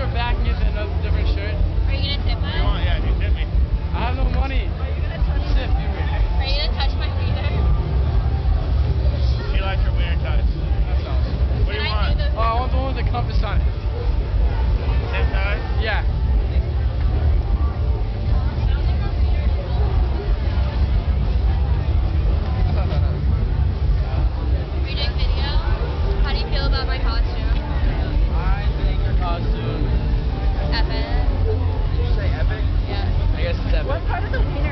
your back is in a What part of the